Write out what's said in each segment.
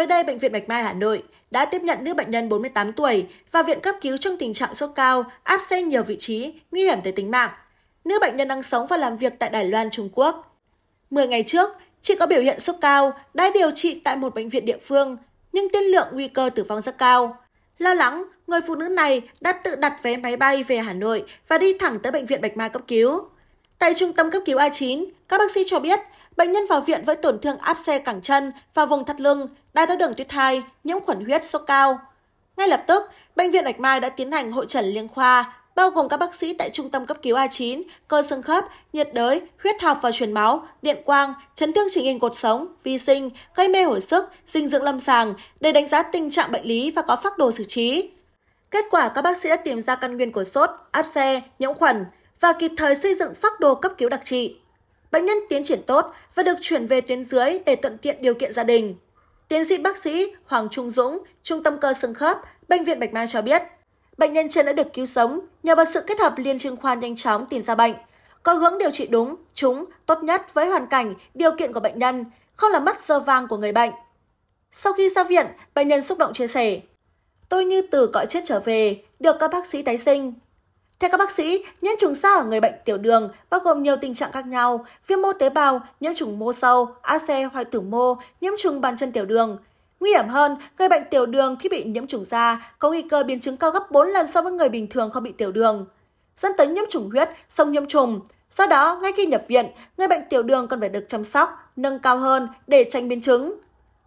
Mới đây, Bệnh viện Bạch Mai Hà Nội đã tiếp nhận nữ bệnh nhân 48 tuổi vào viện cấp cứu trong tình trạng sốt cao, áp xe nhiều vị trí, nguy hiểm tới tính mạng. Nữ bệnh nhân đang sống và làm việc tại Đài Loan, Trung Quốc. Mười ngày trước, chị có biểu hiện sốt cao, đã điều trị tại một bệnh viện địa phương, nhưng tiên lượng nguy cơ tử vong rất cao. Lo lắng, người phụ nữ này đã tự đặt vé máy bay về Hà Nội và đi thẳng tới bệnh viện Bạch Mai cấp cứu. Tại trung tâm cấp cứu A9, các bác sĩ cho biết bệnh nhân vào viện với tổn thương áp xe cẳng chân và vùng thắt lưng, đai tháo đường tuyết thai, nhiễm khuẩn huyết, sốt cao. Ngay lập tức, bệnh viện Bạch Mai đã tiến hành hội trần liên khoa, bao gồm các bác sĩ tại trung tâm cấp cứu A9, cơ xương khớp, nhiệt đới, huyết học và truyền máu, điện quang, chấn thương chỉnh hình cột sống, vi sinh, gây mê hồi sức, dinh dưỡng lâm sàng để đánh giá tình trạng bệnh lý và có phác đồ xử trí. Kết quả các bác sĩ đã tìm ra căn nguyên của sốt, áp xe, nhiễm khuẩn và kịp thời xây dựng phác đồ cấp cứu đặc trị. Bệnh nhân tiến triển tốt và được chuyển về tuyến dưới để thuận tiện điều kiện gia đình. Tiến sĩ bác sĩ Hoàng Trung Dũng, Trung tâm cơ xương khớp, Bệnh viện Bạch Mai cho biết, bệnh nhân trên đã được cứu sống nhờ vào sự kết hợp liên chuyên khoa nhanh chóng tìm ra bệnh, có hướng điều trị đúng, trúng, tốt nhất với hoàn cảnh, điều kiện của bệnh nhân, không làm mất giờ vàng của người bệnh. Sau khi ra viện, bệnh nhân xúc động chia sẻ, tôi như từ cõi chết trở về, được các bác sĩ tái sinh. Theo các bác sĩ, nhiễm trùng da ở người bệnh tiểu đường bao gồm nhiều tình trạng khác nhau, viêm mô tế bào, nhiễm trùng mô sâu, áp xe hoại tử mô, nhiễm trùng bàn chân tiểu đường. Nguy hiểm hơn, người bệnh tiểu đường khi bị nhiễm trùng da có nguy cơ biến chứng cao gấp 4 lần so với người bình thường không bị tiểu đường, dẫn tới nhiễm trùng huyết, sông nhiễm trùng. Do đó, ngay khi nhập viện, người bệnh tiểu đường cần phải được chăm sóc, nâng cao hơn để tránh biến chứng.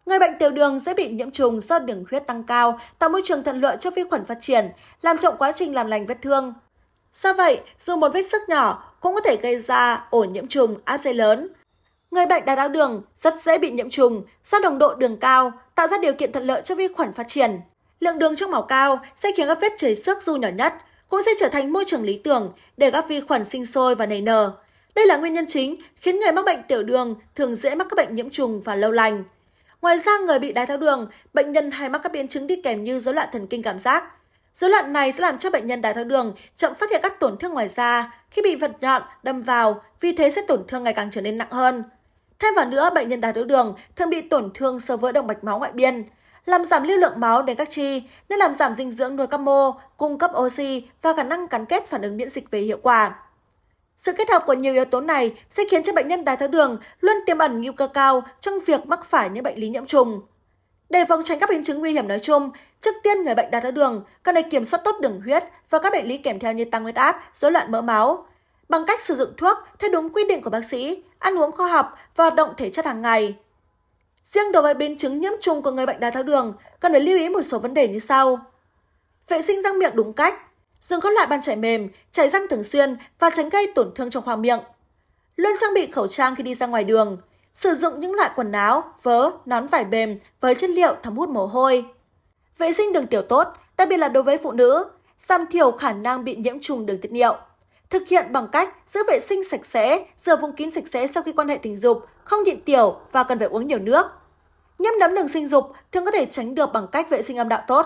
Người bệnh tiểu đường sẽ bị nhiễm trùng do đường huyết tăng cao, tạo môi trường thuận lợi cho vi khuẩn phát triển, làm chậm quá trình làm lành vết thương. Do vậy, dù một vết sức nhỏ cũng có thể gây ra ổ nhiễm trùng áp xe lớn. Người bệnh đái tháo đường rất dễ bị nhiễm trùng do nồng độ đường cao, tạo ra điều kiện thuận lợi cho vi khuẩn phát triển. Lượng đường trong máu cao sẽ khiến các vết chảy xước dù nhỏ nhất cũng sẽ trở thành môi trường lý tưởng để các vi khuẩn sinh sôi và nảy nở. Đây là nguyên nhân chính khiến người mắc bệnh tiểu đường thường dễ mắc các bệnh nhiễm trùng và lâu lành. Ngoài ra, người bị đái tháo đường, bệnh nhân hay mắc các biến chứng đi kèm như rối loạn thần kinh cảm giác, Dối loạn này sẽ làm cho bệnh nhân đái tháo đường chậm phát hiện các tổn thương ngoài da khi bị vật nhọn đâm vào, vì thế sẽ tổn thương ngày càng trở nên nặng hơn. Thêm vào nữa, bệnh nhân đái tháo đường thường bị tổn thương sơ vỡ động mạch máu ngoại biên, làm giảm lưu lượng máu đến các chi, nên làm giảm dinh dưỡng nuôi các mô, cung cấp oxy và khả năng gắn kết phản ứng miễn dịch về hiệu quả. Sự kết hợp của nhiều yếu tố này sẽ khiến cho bệnh nhân đái tháo đường luôn tiềm ẩn nguy cơ cao trong việc mắc phải những bệnh lý nhiễm trùng. Để phòng tránh các biến chứng nguy hiểm nói chung, trước tiên người bệnh đái tháo đường cần phải kiểm soát tốt đường huyết và các bệnh lý kèm theo như tăng huyết áp, rối loạn mỡ máu bằng cách sử dụng thuốc theo đúng quy định của bác sĩ, ăn uống khoa học và hoạt động thể chất hàng ngày. Riêng đối với biến chứng nhiễm trùng của người bệnh đái tháo đường, cần phải lưu ý một số vấn đề như sau. Vệ sinh răng miệng đúng cách, dùng các loại bàn chải mềm, chải răng thường xuyên và tránh gây tổn thương trong khoang miệng. Luôn trang bị khẩu trang khi đi ra ngoài đường, Sử dụng những loại quần áo, vớ, nón vải mềm với chất liệu thấm hút mồ hôi. Vệ sinh đường tiểu tốt, đặc biệt là đối với phụ nữ, giảm thiểu khả năng bị nhiễm trùng đường tiết niệu. Thực hiện bằng cách giữ vệ sinh sạch sẽ, rửa vùng kín sạch sẽ sau khi quan hệ tình dục, không nhịn tiểu và cần phải uống nhiều nước. Nhiễm nấm đường sinh dục thường có thể tránh được bằng cách vệ sinh âm đạo tốt.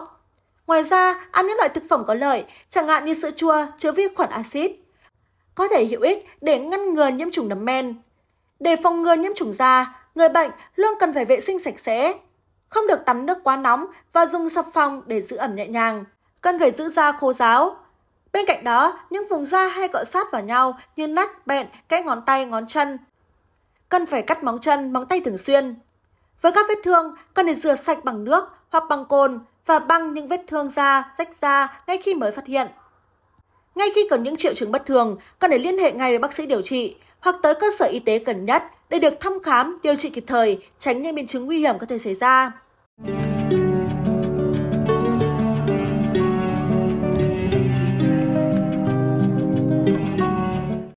Ngoài ra, ăn những loại thực phẩm có lợi, chẳng hạn như sữa chua chứa vi khuẩn axit, có thể hữu ích để ngăn ngừa nhiễm trùng nấm men. Để phòng ngừa nhiễm trùng da, người bệnh luôn cần phải vệ sinh sạch sẽ, không được tắm nước quá nóng và dùng sập phòng để giữ ẩm nhẹ nhàng. Cần phải giữ da khô ráo. Bên cạnh đó, những vùng da hay cọ sát vào nhau như nách, bẹn, cái ngón tay, ngón chân. Cần phải cắt móng chân, móng tay thường xuyên. Với các vết thương, cần để rửa sạch bằng nước hoặc bằng cồn và băng những vết thương da, rách da ngay khi mới phát hiện. Ngay khi có những triệu chứng bất thường, cần để liên hệ ngay với bác sĩ điều trị hoặc tới cơ sở y tế gần nhất để được thăm khám, điều trị kịp thời, tránh những biến chứng nguy hiểm có thể xảy ra. thank you